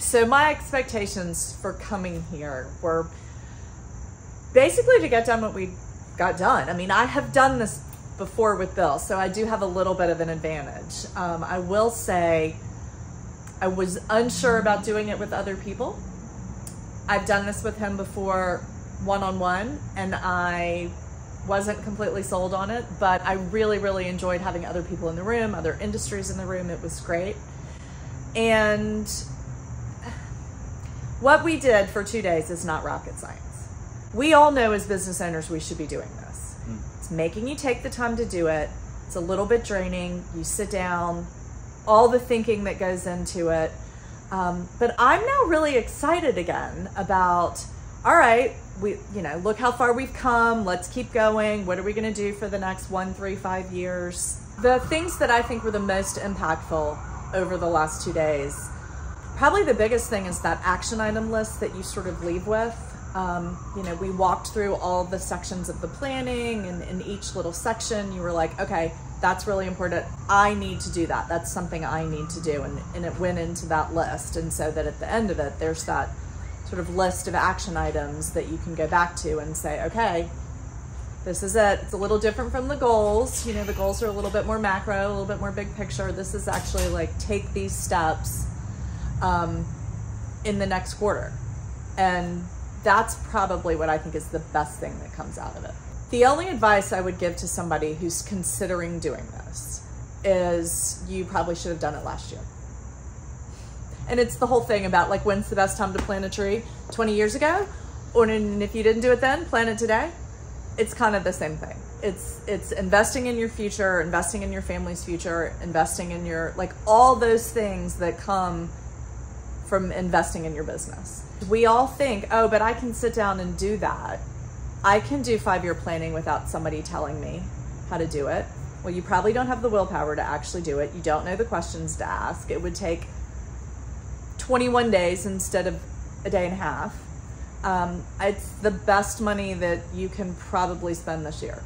so my expectations for coming here were basically to get done what we got done. I mean, I have done this before with Bill, so I do have a little bit of an advantage. Um, I will say I was unsure about doing it with other people. I've done this with him before one on one, and I wasn't completely sold on it, but I really, really enjoyed having other people in the room, other industries in the room. It was great. And what we did for two days is not rocket science. We all know as business owners we should be doing this. Mm. It's making you take the time to do it. It's a little bit draining. You sit down, all the thinking that goes into it. Um, but I'm now really excited again about all right, we, you know, look how far we've come. Let's keep going. What are we going to do for the next one, three, five years? The things that I think were the most impactful over the last two days, probably the biggest thing is that action item list that you sort of leave with. Um, you know, we walked through all the sections of the planning and in each little section, you were like, okay, that's really important. I need to do that. That's something I need to do. And, and it went into that list. And so that at the end of it, there's that sort of list of action items that you can go back to and say, okay, this is it. It's a little different from the goals. You know, the goals are a little bit more macro, a little bit more big picture. This is actually like take these steps um, in the next quarter. And that's probably what I think is the best thing that comes out of it. The only advice I would give to somebody who's considering doing this is you probably should have done it last year. And it's the whole thing about like when's the best time to plant a tree? 20 years ago? Or if you didn't do it then, plant it today? It's kind of the same thing. It's it's investing in your future, investing in your family's future, investing in your like all those things that come from investing in your business. We all think, "Oh, but I can sit down and do that." I can do 5-year planning without somebody telling me how to do it. Well, you probably don't have the willpower to actually do it. You don't know the questions to ask. It would take 21 days instead of a day and a half. Um, it's the best money that you can probably spend this year.